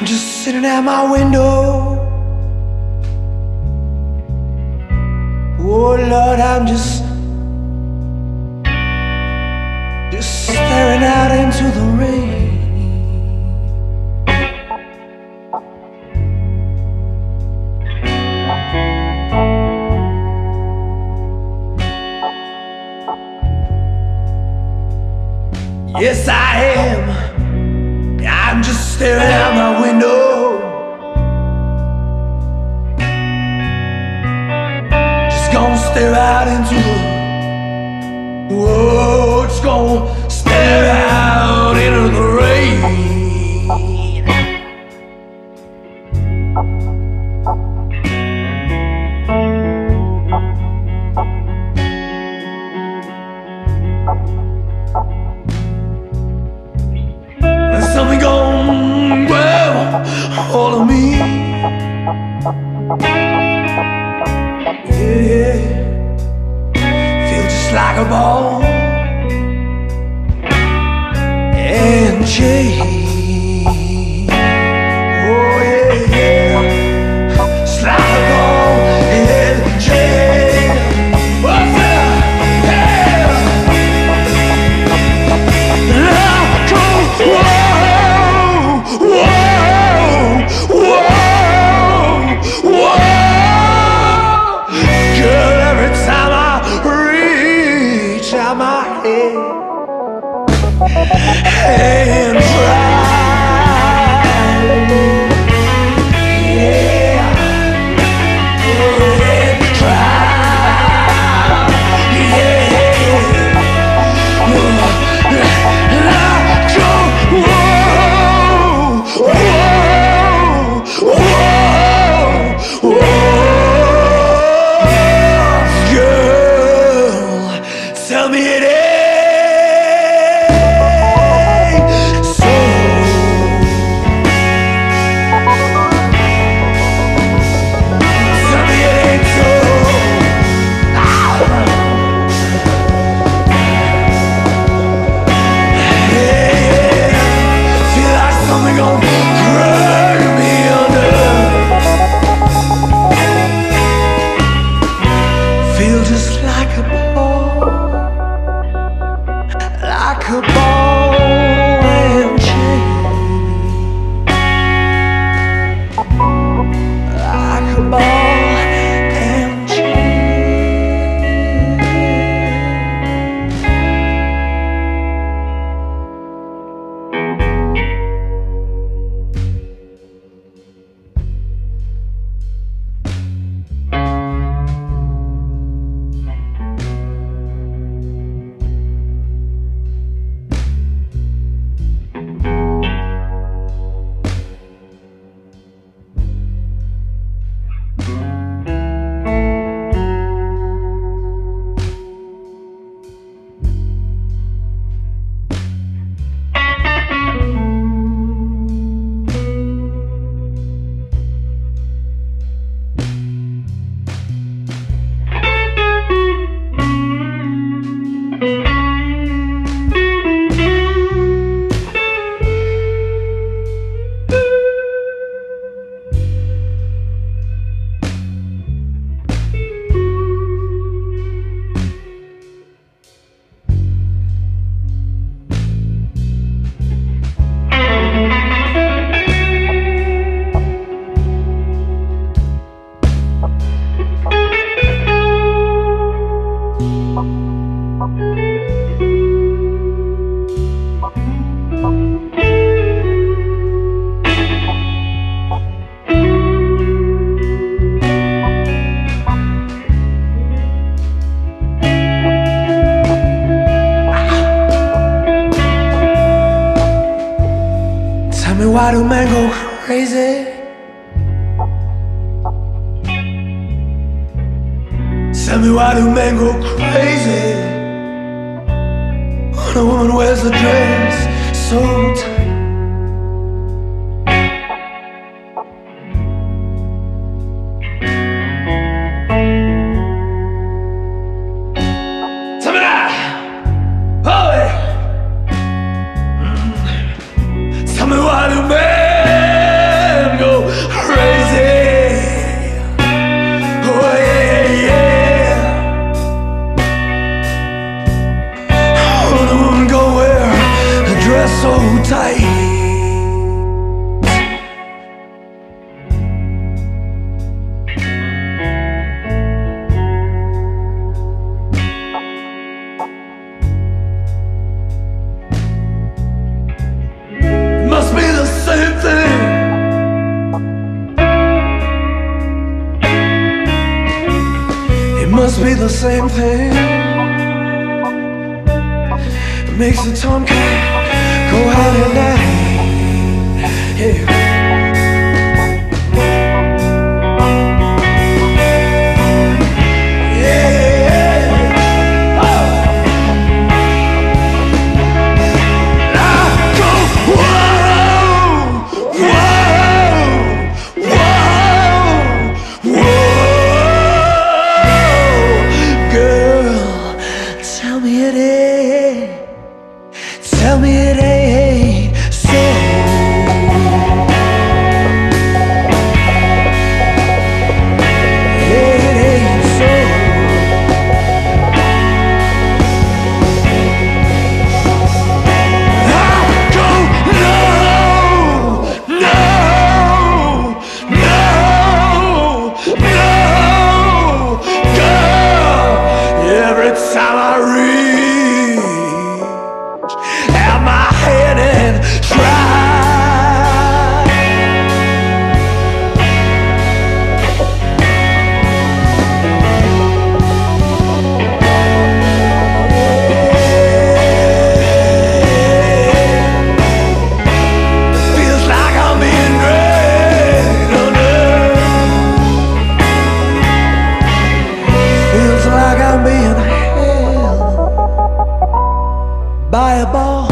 I'm just sitting at my window. Oh Lord, I'm just just staring out into the rain. Yes, I Out into the. Whoa, it's ball and chain. Feel just like a ball, like a ball do men go crazy? Tell me why do men go crazy when a woman wears a dress so tight? The same thing. Makes the tomcat go out at night. Yeah. Tell me Buy a ball